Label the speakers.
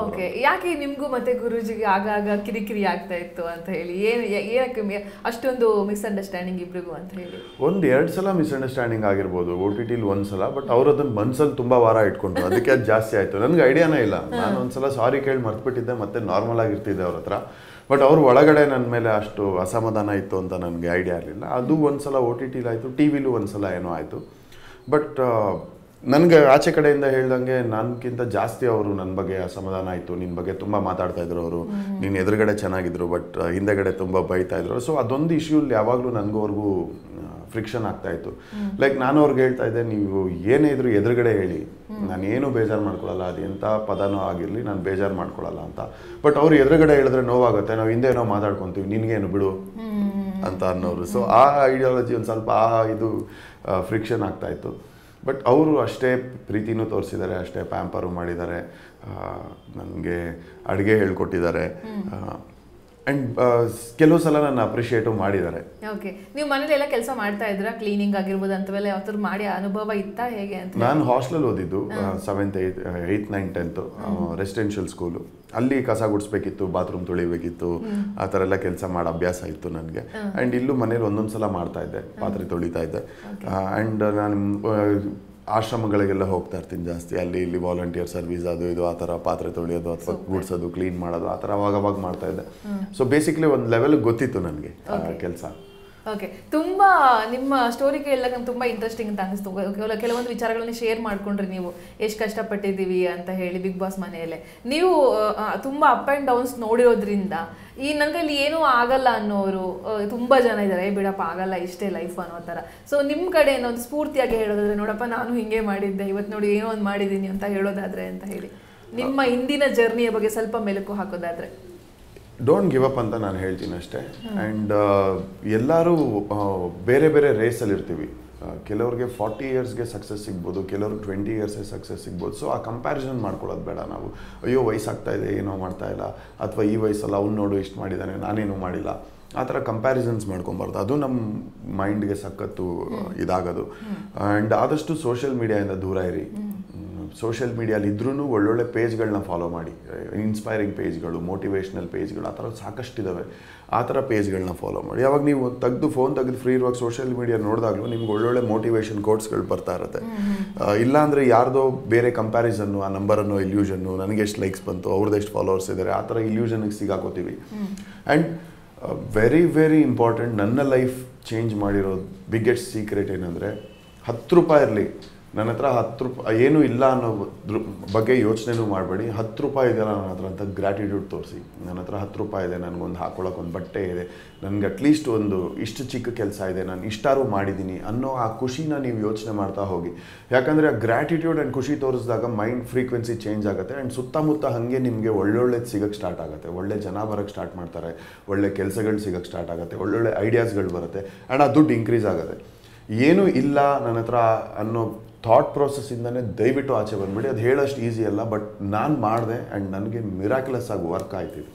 Speaker 1: Okay ಯಾಕೆ ನಿಮಗೂ ಮತ್ತೆ ಗುರುಜಿಗೆ ಆಗಾಗ ಕಿರಿಕಿರಿ ಆಗ್ತಾ ಇತ್ತು ಅಂತ ಹೇಳಿ? ಏನು ಏನಕ್ಕೆ ಅಷ್ಟೊಂದು ಮಿಸ್ಅಂಡರ್ಸ್ಟ್ಯಾಂಡಿಂಗ್ ಇಬ್ಬರಿಗೂ ಅಂತ ಹೇಳಿ?
Speaker 2: ಒಂದು ಎರಡು ಸಲ ಮಿಸ್ಅಂಡರ್ಸ್ಟ್ಯಾಂಡಿಂಗ್ ಆಗಿರ್ಬೋದು ಓ ಟಿ ಟಿಲಿ ಒಂದು ಸಲ ಬಟ್ ಅವ್ರು ಅದನ್ನ ಮನ್ಸಲ್ಲಿ ತುಂಬ ವಾರ ಇಟ್ಕೊಂಡ್ರು. ಅದಕ್ಕೆ ಅದು ಜಾಸ್ತಿ ಆಯಿತು. ನನಗೆ ಐಡಿಯಾನೇ ಇಲ್ಲ. ನಾನು ಒಂದ್ಸಲ ಸಾರಿ ಕೇಳಿ ಮರ್ತ್ಬಿಟ್ಟಿದ್ದೆ ಮತ್ತೆ ನಾರ್ಮಲ್ ಆಗಿರ್ತಿದ್ದೆ ಅವ್ರ ಹತ್ರ. ಬಟ್ ಅವ್ರ ಒಳಗಡೆ ನನ್ನ ಮೇಲೆ ಅಷ್ಟು ಅಸಮಾಧಾನ ಇತ್ತು ಅಂತ ನನಗೆ ಐಡಿಯಾ ಇರಲಿಲ್ಲ. ಅದು ಒಂದ್ಸಲ ಓ ಟಿ ಟಿಲಿ ಆಯಿತು ಟಿ ವಿಲೂ ಒಂದ್ಸಲ ಏನೋ ಆಯಿತು. ಬಟ್ ನನಗೆ ಆಚೆ ಕಡೆಯಿಂದ ಹೇಳ್ದಂಗೆ ನನಗಿಂತ ಜಾಸ್ತಿ ಅವರು ನನ್ನ ಬಗ್ಗೆ ಅಸಮಾಧಾನ ಆಯಿತು. ನಿನ್ನ ಬಗ್ಗೆ ತುಂಬ ಮಾತಾಡ್ತಾ ಇದ್ರು ಅವರು. ನೀನು ಎದುರುಗಡೆ ಚೆನ್ನಾಗಿದ್ರು ಬಟ್ ಹಿಂದೆಗಡೆ ತುಂಬ ಬೈತಾ ಇದ್ರು. ಸೊ ಅದೊಂದು ಇಶ್ಯೂಲಿ ಯಾವಾಗಲೂ ನನಗೂ ಅವ್ರಿಗೂ ಫ್ರಿಕ್ಷನ್ ಆಗ್ತಾ ಇತ್ತು. ಲೈಕ್ ನಾನು ಅವ್ರಿಗೆ ಹೇಳ್ತಾ ಇದ್ದೆ ನೀವು ಏನೇ ಇದ್ರು ಎದುರುಗಡೆ ಹೇಳಿ. ನಾನು ಏನು ಬೇಜಾರು ಮಾಡ್ಕೊಳ್ಳಲ್ಲ ಅದು ಎಂಥ ಪದನೂ ಆಗಿರಲಿ ನಾನು ಬೇಜಾರು ಮಾಡ್ಕೊಳ್ಳಲ್ಲ ಅಂತ. ಬಟ್ ಅವ್ರು ಎದುರುಗಡೆ ಹೇಳಿದ್ರೆ ನೋವಾಗುತ್ತೆ. ನಾವು ಹಿಂದೆ ಏನೋ ಮಾತಾಡ್ಕೊತೀವಿ. ನಿನಗೇನು ಬಿಡು ಅಂತ ಅನ್ನೋರು. ಸೊ ಆ ಐಡಿಯಾಲಜಿ ಒಂದು ಸ್ವಲ್ಪ ಆ ಇದು ಫ್ರಿಕ್ಷನ್ ಆಗ್ತಾ ಇತ್ತು. ಬಟ್ ಅವರು ಅಷ್ಟೇ ಪ್ರೀತಿನೂ ತೋರಿಸಿದ್ದಾರೆ ಅಷ್ಟೇ ಪ್ಯಾಂಪರು ಮಾಡಿದ್ದಾರೆ. ನನಗೆ ಅಡುಗೆ ಹೇಳ್ಕೊಟ್ಟಿದ್ದಾರೆ. ಆ್ಯಂಡ್ ಕೆಲವು ಸಲ ನನ್ನ ಅಪ್ರಿಷಿಯೇಟು ಮಾಡಿದ್ದಾರೆ.
Speaker 1: ಓಕೆ ನೀವು ಮನೇಲಿ ಎಲ್ಲ ಕೆಲಸ ಮಾಡ್ತಾ ಇದ್ರ? ಕ್ಲೀನಿಂಗ್ ಆಗಿರ್ಬೋದು ಅಂತವೆಲ್ಲ ಯಾವ್ದಾದ್ರು ಮಾಡಿ ಅನುಭವ ಇತ್ತಾ ಹೇಗೆ ಅಂತ
Speaker 2: ನಾನು ಹಾಸ್ಟೆಲ್ ಓದಿದ್ದು seventh eighth eighth nine tenth residential school ಅಲ್ಲಿ ಕಸ ಗುಡಿಸ್ಬೇಕಿತ್ತು ಬಾತ್ರೂಮ್ ತೊಳಿಬೇಕಿತ್ತು ಆ ಥರ ಎಲ್ಲ ಕೆಲಸ ಮಾಡೋ ಅಭ್ಯಾಸ ಇತ್ತು ನನಗೆ. ಆ್ಯಂಡ್ ಇಲ್ಲೂ ಮನೇಲಿ ಒಂದೊಂದು ಸಲ ಮಾಡ್ತಾ ಇದ್ದೆ ಪಾತ್ರೆ ತೊಳಿತಾ ಇದ್ದೆ. ಆ್ಯಂಡ್ ನಾನು ಆಶ್ರಮಗಳಿಗೆಲ್ಲ ಹೋಗ್ತಾ ಇರ್ತೀನಿ ಜಾಸ್ತಿ. ಅಲ್ಲಿ ಇಲ್ಲಿ ವಾಲಂಟಿಯರ್ ಸರ್ವಿಸ್ ಅದು ಇದು ಆ ಥರ ಪಾತ್ರೆ ತೊಳೆಯೋದು ಅಥವಾ ಗುಡಿಸೋದು ಕ್ಲೀನ್ ಮಾಡೋದು ಆ ಥರ ಅವಾಗ ಅವಾಗ ಮಾಡ್ತಾ ಇದ್ದೆ. ಸೊ ಬೇಸಿಕ್ಲಿ ಒಂದು ಲೆವೆಲ್ ಗೊತ್ತಿತ್ತು ನನಗೆ ಕೆಲಸ.
Speaker 1: ಓಕೆ ತುಂಬಾ ನಿಮ್ಮ ಸ್ಟೋರಿ ಕೇಳಿದಾಗ ನಂಗೆ ತುಂಬಾ ಇಂಟ್ರೆಸ್ಟಿಂಗ್ ಅಂತ ಅನಿಸ್ತು. ಕೆಲ- ಕೆಲವೊಂದು ವಿಚಾರಗಳನ್ನ ಶೇರ್ ಮಾಡ್ಕೊಂಡ್ರಿ ನೀವು. ಎಷ್ಟು ಕಷ್ಟಪಟ್ಟಿದ್ದೀವಿ ಅಂತ ಹೇಳಿ ಬಿಗ್ ಬಾಸ್ ಮನೆಯಲ್ಲೇ. ನೀವು ತುಂಬಾ ಅಪ್ ಆ್ಯಂಡ್ ಡೌನ್ಸ್ ನೋಡಿರೋದ್ರಿಂದ ಈ ನನಗೆ ಇಲ್ಲಿ ಏನೂ ಆಗಲ್ಲ ಅನ್ನೋರು ತುಂಬಾ ಜನ ಇದ್ದಾರೆ "ಏ ಬಿಡಪ್ಪ ಆಗಲ್ಲ ಇಷ್ಟೇ ಲೈಫ್ ಅನ್ನೋ ಥರ. ಸೊ ನಿಮ್ಮ ಕಡೆ ಏನೋ ಒಂದು ಸ್ಫೂರ್ತಿಯಾಗಿ ಹೇಳೋದಾದ್ರೆ ನೋಡಪ್ಪ ನಾನು ಹಿಂಗೆ ಮಾಡಿದ್ದೆ ಇವತ್ತು ನೋಡಿ ಏನೋ ಒಂದು ಮಾಡಿದ್ದೀನಿ ಅಂತ ಹೇಳೋದಾದ್ರೆ ಅಂತ ಹೇಳಿ. ನಿಮ್ಮ ಹಿಂದಿನ ಜರ್ನಿಯ ಬಗ್ಗೆ ಸ್ವಲ್ಪ ಮೆಲುಕು ಹಾಕೋದಾದ್ರೆ.
Speaker 2: ಡೋಂಟ್ ಗಿವ್ ಅಪ್ ಅಂತ ನಾನು ಹೇಳ್ತೀನಿ ಅಷ್ಟೇ. ಆ್ಯಂಡ್ ಎಲ್ಲರೂ ಆ, ಬೇರೆ ಬೇರೆ ರೇಸಲ್ಲಿ ಇರ್ತೀವಿ. ಕೆಲವ್ರಿಗೆ ಫಾರ್ಟಿ ಇಯರ್ಸ್ಗೆ ಸಕ್ಸಸ್ ಸಿಗ್ಬೋದು ಕೆಲವರು ಟ್ವೆಂಟಿ ಇಯರ್ಸೇ ಸಕ್ಸಸ್ ಸಿಗ್ಬೋದು. ಸೊ ಆ ಕಂಪ್ಯಾರಿಸನ್ ಮಾಡ್ಕೊಳ್ಳೋದು ಬೇಡ ನಾವು. ಅಯ್ಯೋ ವಯಸ್ಸಾಗ್ತಾ ಇದೆ ಏನೋ ಮಾಡ್ತಾ ಇಲ್ಲ. ಅಥವಾ ಈ ವಯಸ್ಸಲ್ಲ ಅವ್ನು ನೋಡು ಇಷ್ಟು ಮಾಡಿದ್ದಾನೆ ನಾನೇನು ಮಾಡಿಲ್ಲ. ಆ ಥರ ಕಂಪ್ಯಾರಿಸನ್ಸ್ ಮಾಡ್ಕೊಬಾರ್ದು ಅದು ನಮ್ಮ ಮೈಂಡ್ಗೆ ಸಖತ್ತು ಇದಾಗೋದು. ಆ್ಯಂಡ್ ಆದಷ್ಟು ಸೋಷಿಯಲ್ ಮೀಡಿಯಾಯಿಂದ ದೂರ ಇರಿ. ಸೋಷಿಯಲ್ ಮೀಡಿಯಲ್ಲಿ ಇದ್ರೂ ಒಳ್ಳೊಳ್ಳೆ ಪೇಜ್ಗಳನ್ನ ಫಾಲೋ ಮಾಡಿ. ಇನ್ಸ್ಪೈರಿಂಗ್ ಪೇಜ್ಗಳು ಮೋಟಿವೇಶ್ನಲ್ ಪೇಜ್ಗಳು ಆ ಥರ ಸಾಕಷ್ಟಿದ್ದಾವೆ ಆ ಥರ ಪೇಜ್ಗಳನ್ನ ಫಾಲೋ ಮಾಡಿ. ಯಾವಾಗ ನೀವು ತೆಗೆದು ಫೋನ್ ತೆಗೆದು ಫ್ರೀ ಇರುವಾಗ ಸೋಷಿಯಲ್ ಮೀಡಿಯಾ ನೋಡಿದಾಗಲೂ ನಿಮ್ಗೆ ಒಳ್ಳೊಳ್ಳೆ ಮೋಟಿವೇಶನ್ ಕೋಟ್ಸ್ಗಳು ಬರ್ತಾ ಇರುತ್ತೆ. ಇಲ್ಲಾಂದರೆ ಯಾರ್ದೋ ಬೇರೆ ಕಂಪ್ಯಾರಿಸನ್ನು ಆ ನಂಬರನ್ನು ಇಲ್ಯೂಷನ್ನು ನನಗೆ ಎಷ್ಟು ಲೈಕ್ಸ್ ಬಂತು ಅವ್ರದ್ದು ಎಷ್ಟು ಫಾಲೋವರ್ಸ್ ಇದ್ದಾರೆ ಆ ಥರ ಇಲ್ಯೂಷನ್ಗೆ ಸಿಗಾಕೋತೀವಿ. ಆ್ಯಂಡ್ ವೆರಿ ವೆರಿ ಇಂಪಾರ್ಟೆಂಟ್ ನನ್ನ ಲೈಫ್ ಚೇಂಜ್ ಮಾಡಿರೋ ಬಿಗ್ಗೆಸ್ಟ್ ಸೀಕ್ರೆಟ್ ಏನಂದರೆ ಹತ್ತು ರೂಪಾಯಿ ಇರಲಿ. ನನ್ನ ಹತ್ರ ಹತ್ತು ರೂಪಾಯಿ ಏನೂ ಇಲ್ಲ ಅನ್ನೋ ಬಗ್ಗೆ ಯೋಚನೆನೂ ಮಾಡಬೇಡಿ. ಹತ್ತು ರೂಪಾಯಿ ಇದೆಯಲ್ಲ ನನ್ನ ಹತ್ರ ಅಂತ ಗ್ರ್ಯಾಟಿಟ್ಯೂಡ್ ತೋರಿಸಿ. ನನ್ನ ಹತ್ರ ಹತ್ತು ರೂಪಾಯಿ ಇದೆ, ನನಗೊಂದು ಹಾಕೊಳ್ಳೋಕೆ ಒಂದು ಬಟ್ಟೆ ಇದೆ, ನನಗೆ ಅಟ್ಲೀಸ್ಟ್ ಒಂದು ಇಷ್ಟು ಚಿಕ್ಕ ಕೆಲಸ ಇದೆ, ನಾನು ಇಷ್ಟಾರು ಮಾಡಿದ್ದೀನಿ ಅನ್ನೋ ಆ ಖುಷಿನ ನೀವು ಯೋಚನೆ ಮಾಡ್ತಾ ಹೋಗಿ. ಯಾಕಂದರೆ ಆ ಗ್ರ್ಯಾಟಿಟ್ಯೂಡ್ ಆ್ಯಂಡ್ ಖುಷಿ ತೋರಿಸಿದಾಗ ಮೈಂಡ್ ಫ್ರೀಕ್ವೆನ್ಸಿ ಚೇಂಜ್ ಆಗುತ್ತೆ ಆ್ಯಂಡ್ ಸುತ್ತಮುತ್ತ ಹಾಗೆ ನಿಮಗೆ ಒಳ್ಳೊಳ್ಳೆದು ಸಿಗೋಕ್ಕೆ ಸ್ಟಾರ್ಟ್ ಆಗುತ್ತೆ. ಒಳ್ಳೆ ಜನ ಬರೋಕ್ಕೆ ಸ್ಟಾರ್ಟ್ ಮಾಡ್ತಾರೆ, ಒಳ್ಳೆ ಕೆಲಸಗಳು ಸಿಗೋಕ್ಕೆ ಸ್ಟಾರ್ಟ್ ಆಗುತ್ತೆ, ಒಳ್ಳೊಳ್ಳೆ ಐಡಿಯಾಸ್ಗಳು ಬರುತ್ತೆ ಆ್ಯಂಡ್ ಆ ದುಡ್ಡು ಇನ್ಕ್ರೀಸ್ ಆಗುತ್ತೆ. ಏನೂ ಇಲ್ಲ ನನ್ನ ಹತ್ರ ಅನ್ನೋ ಥಾಟ್ ಪ್ರೊಸೆಸ್ಸಿಂದನೇ ದಯವಿಟ್ಟು ಆಚೆ ಬಂದ್ಬಿಡಿ. ಅದು ಹೇಳೋಷ್ಟು ಈಸಿ ಅಲ್ಲ ಬಟ್ ನಾನು ಮಾಡಿದೆ ಆ್ಯಂಡ್ ನನಗೆ ಮಿರಾಕ್ಯುಲಸ್ ಆಗಿ ವರ್ಕ್ ಆಯ್ತಿದೆ.